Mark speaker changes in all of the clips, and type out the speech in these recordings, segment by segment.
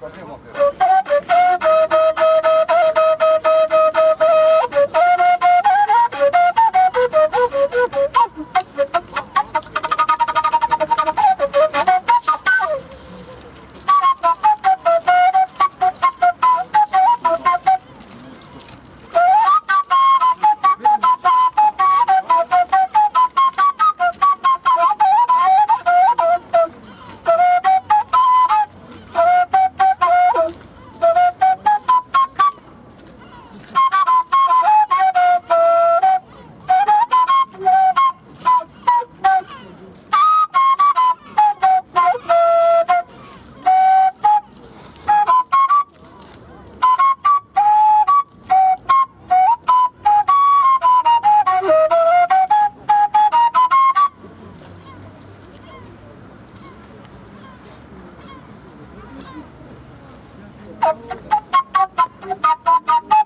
Speaker 1: Cadê, Monteiro? Thank you.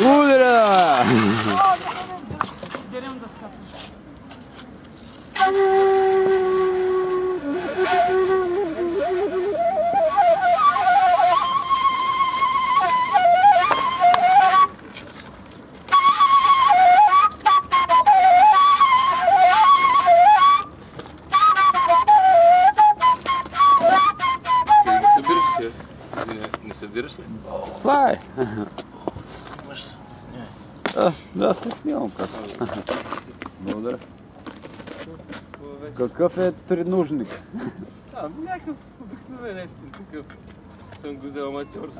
Speaker 1: Udra!
Speaker 2: Слай!
Speaker 1: Снимаш.
Speaker 2: А, да се снимам как. Благодаря. Какъв е тренужник?
Speaker 1: А, някакъв обикновен ефтин такъв. Съм го взел аматьорски.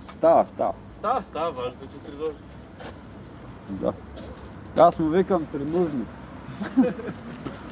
Speaker 2: Става, става.
Speaker 1: Става, става, важно, че треножи.
Speaker 2: Да. Аз му викам тренужник.